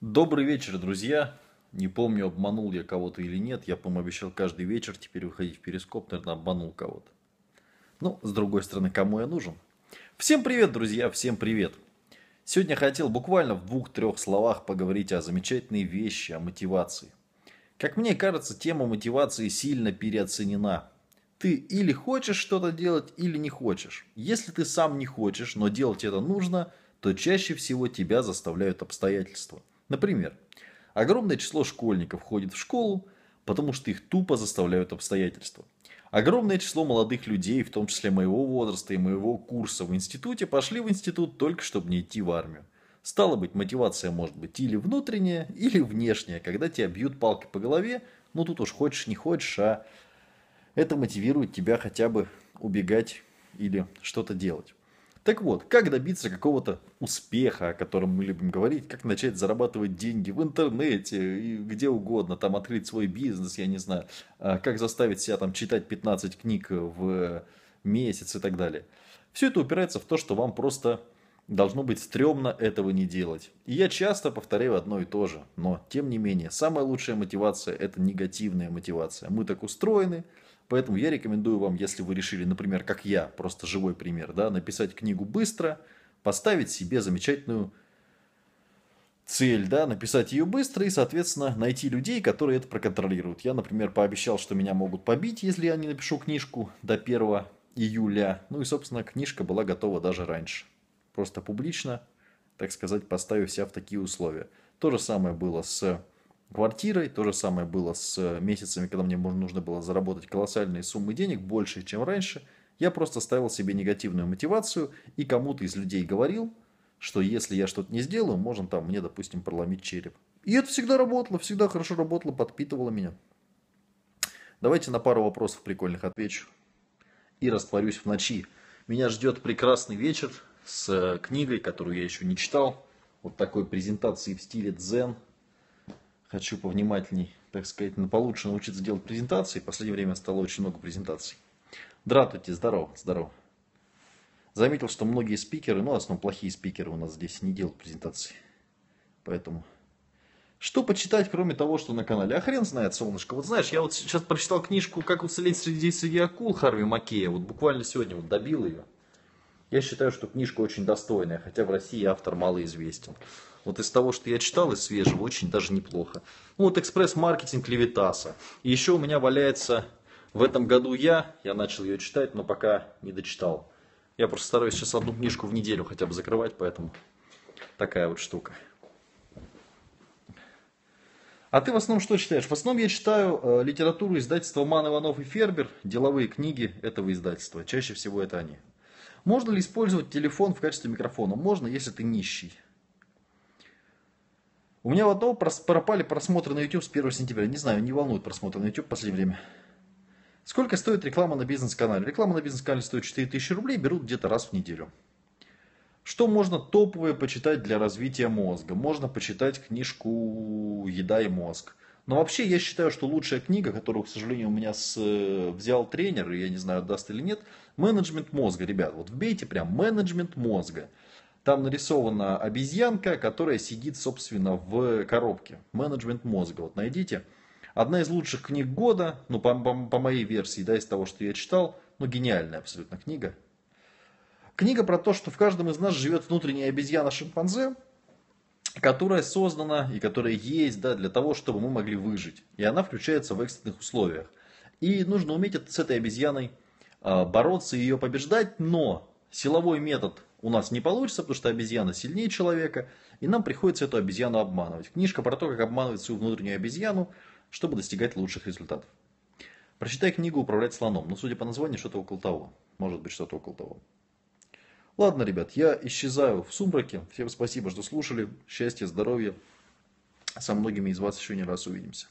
Добрый вечер, друзья. Не помню, обманул я кого-то или нет. Я, по-моему, обещал каждый вечер теперь выходить в перископ. Наверное, обманул кого-то. Ну, с другой стороны, кому я нужен? Всем привет, друзья, всем привет. Сегодня хотел буквально в двух-трех словах поговорить о замечательной вещи, о мотивации. Как мне кажется, тема мотивации сильно переоценена. Ты или хочешь что-то делать, или не хочешь. Если ты сам не хочешь, но делать это нужно, то чаще всего тебя заставляют обстоятельства. Например, огромное число школьников ходит в школу, потому что их тупо заставляют обстоятельства. Огромное число молодых людей, в том числе моего возраста и моего курса в институте, пошли в институт только чтобы не идти в армию. Стало быть, мотивация может быть или внутренняя, или внешняя, когда тебя бьют палкой по голове, ну тут уж хочешь не хочешь, а это мотивирует тебя хотя бы убегать или что-то делать. Так вот, как добиться какого-то успеха, о котором мы любим говорить, как начать зарабатывать деньги в интернете где угодно, там открыть свой бизнес, я не знаю, а, как заставить себя там читать 15 книг в месяц и так далее. Все это упирается в то, что вам просто должно быть стрёмно этого не делать. И я часто повторяю одно и то же, но тем не менее, самая лучшая мотивация это негативная мотивация. Мы так устроены, Поэтому я рекомендую вам, если вы решили, например, как я, просто живой пример, да, написать книгу быстро, поставить себе замечательную цель, да, написать ее быстро и, соответственно, найти людей, которые это проконтролируют. Я, например, пообещал, что меня могут побить, если я не напишу книжку до 1 июля. Ну и, собственно, книжка была готова даже раньше. Просто публично, так сказать, поставив себя в такие условия. То же самое было с квартирой. То же самое было с э, месяцами, когда мне нужно было заработать колоссальные суммы денег, больше, чем раньше. Я просто ставил себе негативную мотивацию и кому-то из людей говорил, что если я что-то не сделаю, можно там мне, допустим, проломить череп. И это всегда работало, всегда хорошо работало, подпитывало меня. Давайте на пару вопросов прикольных отвечу. И растворюсь в ночи. Меня ждет прекрасный вечер с э, книгой, которую я еще не читал. Вот такой презентации в стиле дзен хочу повнимательней, так сказать, получше научиться делать презентации. В последнее время стало очень много презентаций. Здравствуйте, здорово, здорово. Заметил, что многие спикеры, ну, в основном плохие спикеры у нас здесь не делают презентации. Поэтому... Что почитать, кроме того, что на канале? А хрен знает, солнышко. Вот знаешь, я вот сейчас прочитал книжку «Как уцелеть среди, среди акул» Харви Макея. Вот буквально сегодня вот добил ее. Я считаю, что книжка очень достойная, хотя в России автор малоизвестен. Вот из того, что я читал, из свежего, очень даже неплохо. Ну, вот экспресс-маркетинг Левитаса. И еще у меня валяется в этом году я, я начал ее читать, но пока не дочитал. Я просто стараюсь сейчас одну книжку в неделю хотя бы закрывать, поэтому такая вот штука. А ты в основном что читаешь? В основном я читаю э, литературу издательства Ман, Иванов и Фербер, деловые книги этого издательства. Чаще всего это они. Можно ли использовать телефон в качестве микрофона? Можно, если ты нищий. У меня в одного пропали просмотры на YouTube с 1 сентября. Не знаю, не волнует просмотры на YouTube в последнее время. Сколько стоит реклама на бизнес-канале? Реклама на бизнес-канале стоит 4000 рублей, берут где-то раз в неделю. Что можно топовое почитать для развития мозга? Можно почитать книжку «Еда и мозг». Но вообще я считаю, что лучшая книга, которую, к сожалению, у меня с, э, взял тренер, и я не знаю, даст или нет, «Менеджмент мозга». Ребят, вот вбейте прям «Менеджмент мозга». Там нарисована обезьянка, которая сидит, собственно, в коробке. Менеджмент мозга. Вот найдите. Одна из лучших книг года, ну, по, по, по моей версии, да, из того, что я читал, ну, гениальная абсолютно книга. Книга про то, что в каждом из нас живет внутренняя обезьяна-шимпанзе, которая создана и которая есть да, для того, чтобы мы могли выжить. И она включается в экстренных условиях. И нужно уметь с этой обезьяной а, бороться и ее побеждать, но силовой метод у нас не получится, потому что обезьяна сильнее человека, и нам приходится эту обезьяну обманывать. Книжка про то, как обманывать свою внутреннюю обезьяну, чтобы достигать лучших результатов. Прочитай книгу «Управлять слоном». Ну, судя по названию, что-то около того. Может быть, что-то около того. Ладно, ребят, я исчезаю в сумраке. Всем спасибо, что слушали. Счастья, здоровья. Со многими из вас еще не раз увидимся.